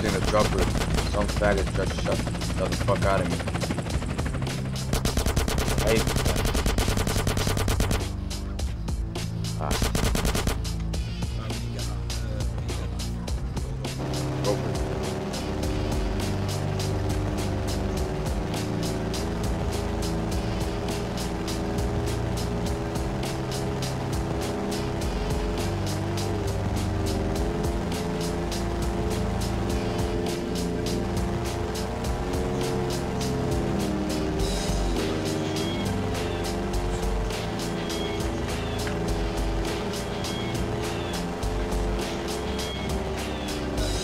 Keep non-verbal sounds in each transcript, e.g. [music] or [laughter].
shooting the dropper. Some faggot just shot the fuck out of me. Hey.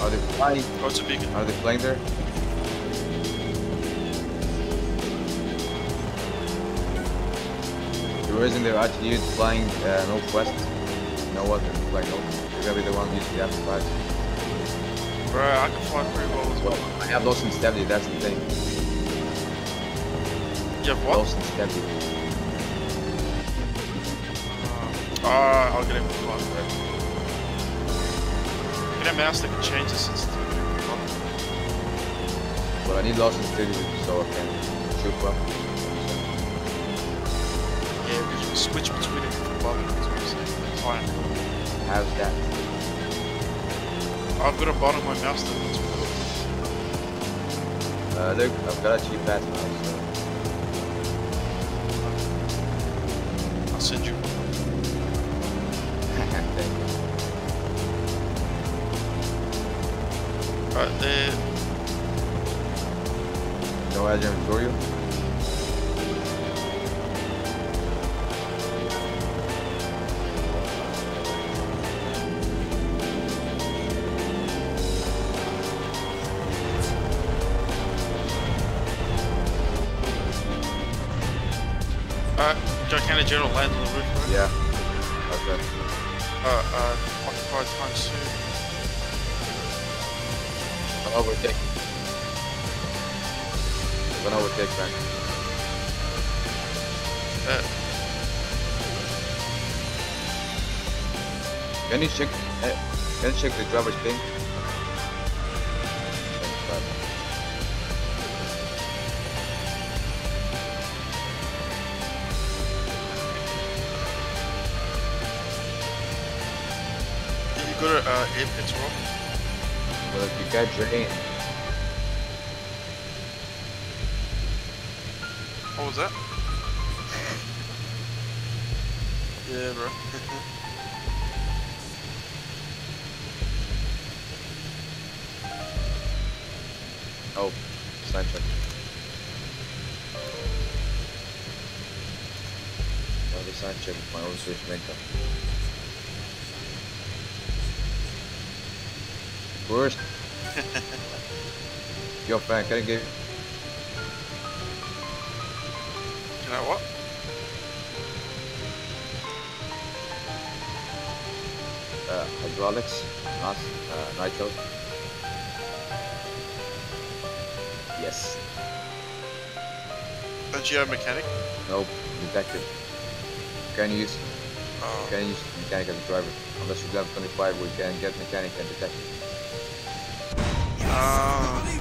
Are they flying? Go to beacon. Are they flying there? There isn't there attitude flying uh, northwest? No what? They're flying north. They're gonna be the one using the after Bro, I can fly pretty well as well. I have lost in stability, that's the thing. You have what? Lost in stability. Uh, uh, I'll get him to fly. Get a mouse that can change the sensitivity. But I need lost in stability so I can shoot well. Yeah, because you can switch between it different buttons. That's what I'm saying. Fine. How's that? I've got a button on my mouse that Uh, look, I've got a cheap pass now, so. I'll send you. Right there. No Azure Victoria? Alright, Gigantic General land on the roof, right? Yeah. Okay. Uh, uh, occupied time soon. Overtake. I'm gonna overtake, man. Uh, Can you check? Uh, can you check the driver's? Thanks, you got a uh, air pits rock? Well, if you get drained, What was that? yeah, bro. [laughs] oh, sign check. Oh, the sign check with my own Switch makeup. Worst. [laughs] Yo, Frank, can I give you know what? uh, hydraulics, not uh, nitro? Yes. Don't you have mechanic? Nope. Detective. Can you use Oh, can use mechanic as a driver. Unless you level 25 we can get mechanic and detective. Uh,